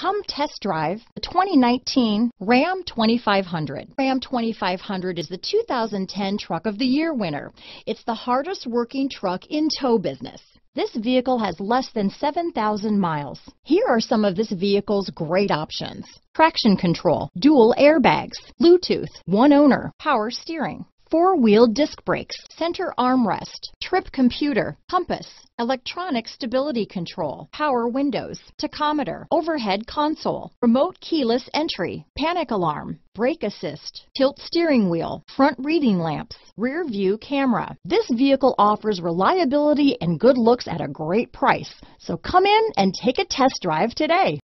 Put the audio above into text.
Come test drive the 2019 Ram 2500. Ram 2500 is the 2010 Truck of the Year winner. It's the hardest working truck in tow business. This vehicle has less than 7,000 miles. Here are some of this vehicle's great options. Traction control, dual airbags, Bluetooth, one owner, power steering, four-wheel disc brakes, center armrest, trip computer, compass, electronic stability control, power windows, tachometer, overhead console, remote keyless entry, panic alarm, brake assist, tilt steering wheel, front reading lamps, rear view camera. This vehicle offers reliability and good looks at a great price. So come in and take a test drive today.